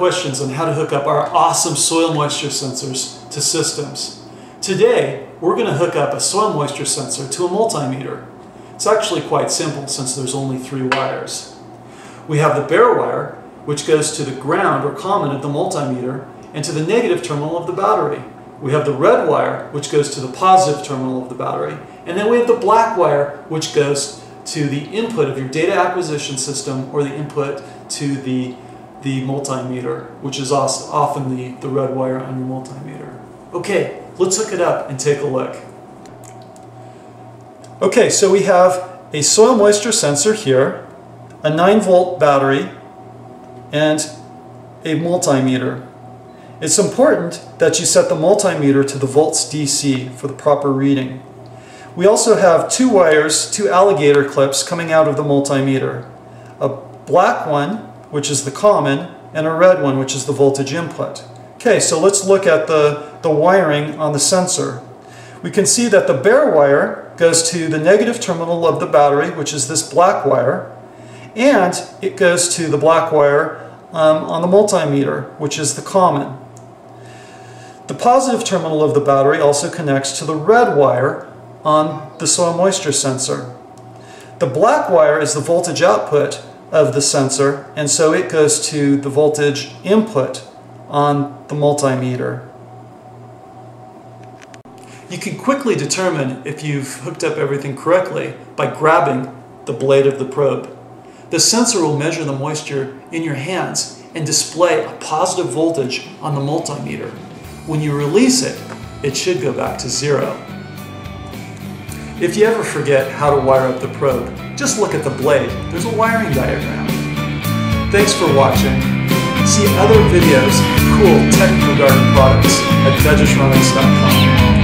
questions on how to hook up our awesome soil moisture sensors to systems. Today, we're going to hook up a soil moisture sensor to a multimeter. It's actually quite simple since there's only three wires. We have the bare wire, which goes to the ground or common of the multimeter and to the negative terminal of the battery. We have the red wire, which goes to the positive terminal of the battery. And then we have the black wire, which goes to the input of your data acquisition system or the input to the, the multimeter, which is often the, the red wire on your multimeter. Okay, let's hook it up and take a look. Okay, so we have a soil moisture sensor here, a 9 volt battery, and a multimeter. It's important that you set the multimeter to the volts DC for the proper reading. We also have two wires, two alligator clips coming out of the multimeter. A black one, which is the common, and a red one, which is the voltage input. Okay, so let's look at the, the wiring on the sensor. We can see that the bare wire goes to the negative terminal of the battery, which is this black wire, and it goes to the black wire um, on the multimeter, which is the common. The positive terminal of the battery also connects to the red wire on the soil moisture sensor. The black wire is the voltage output of the sensor, and so it goes to the voltage input on the multimeter. You can quickly determine if you've hooked up everything correctly by grabbing the blade of the probe. The sensor will measure the moisture in your hands and display a positive voltage on the multimeter. When you release it, it should go back to zero. If you ever forget how to wire up the probe, just look at the blade. There's a wiring diagram. Thanks for watching. See other videos, cool technical garden products at vegetronix.com.